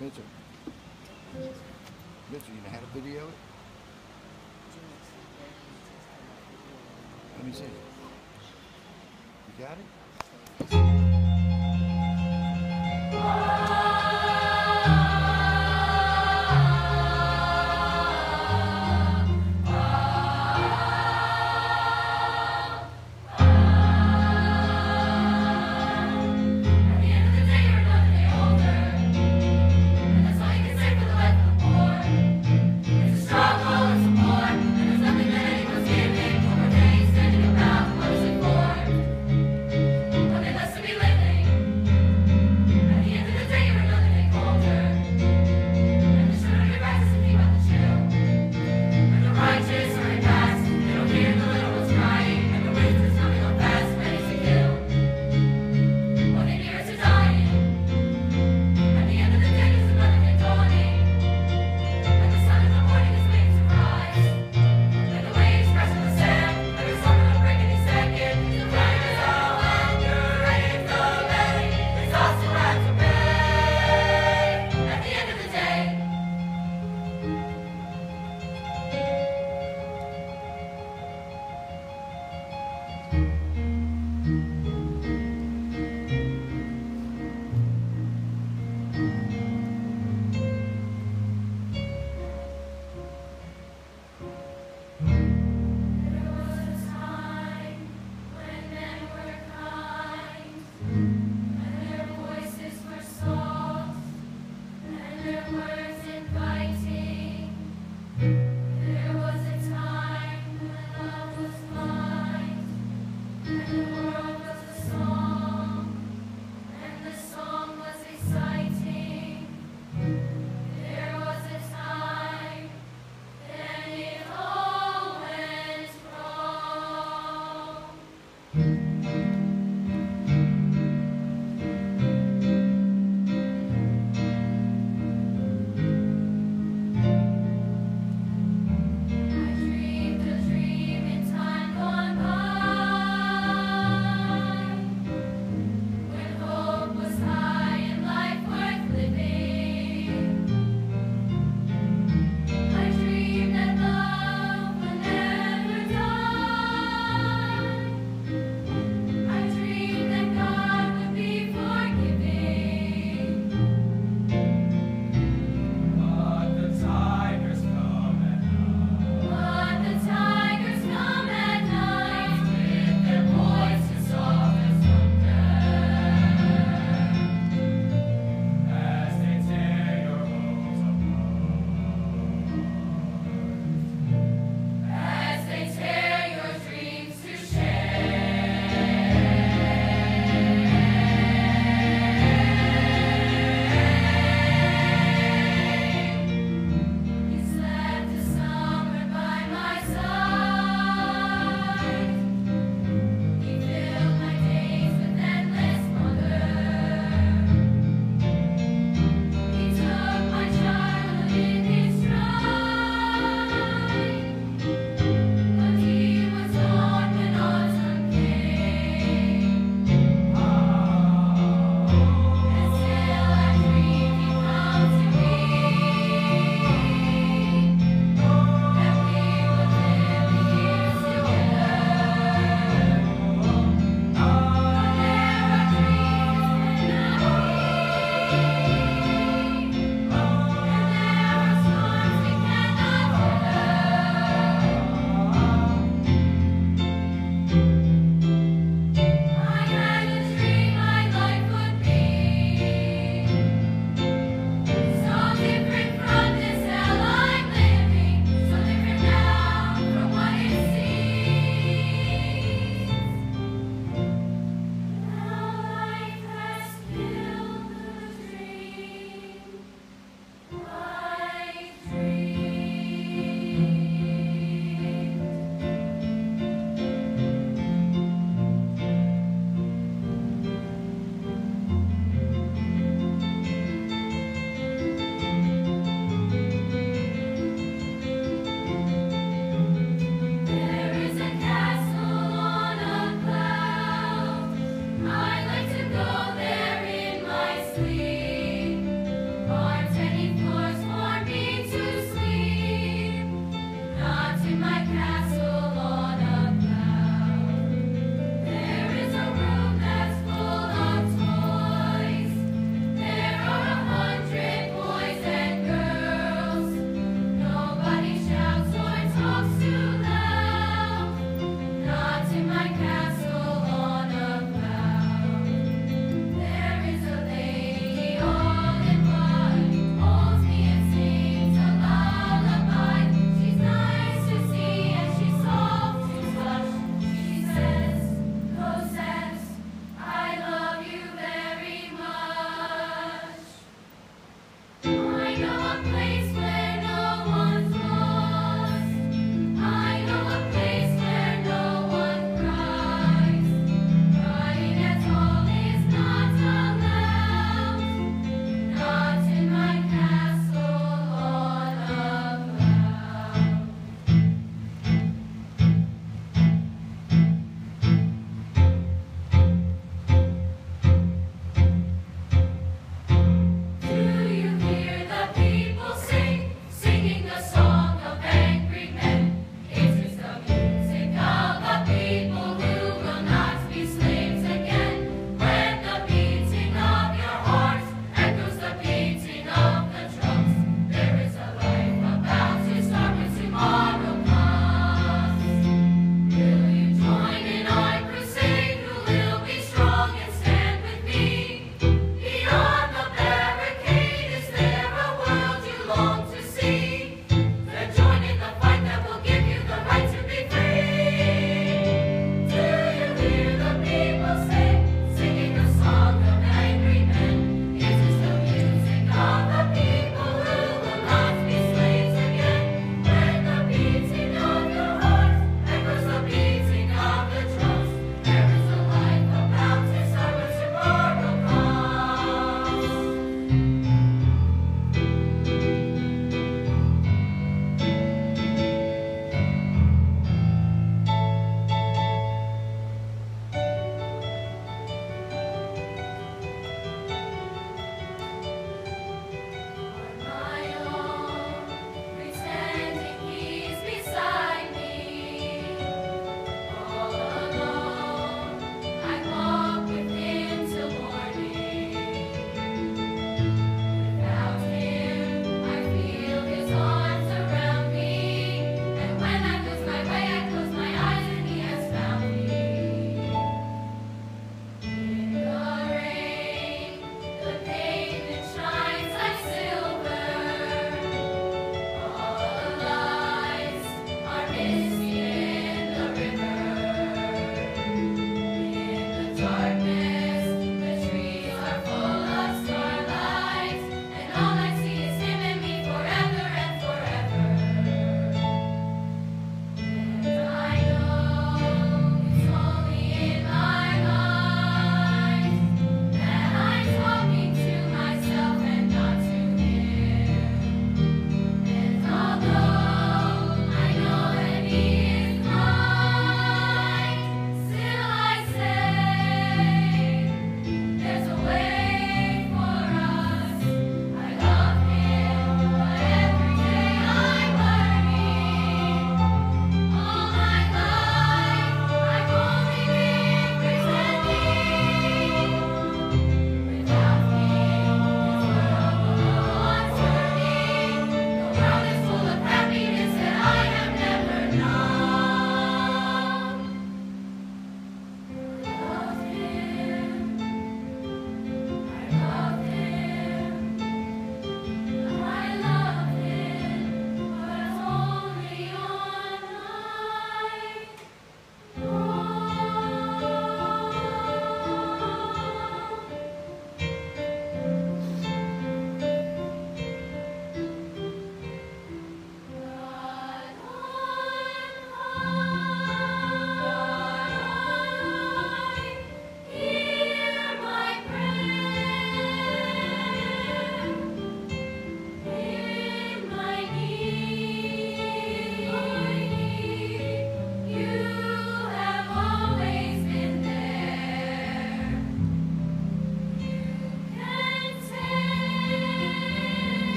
Mitchell. Mitchell, you know how to video it? Let me see. You got it?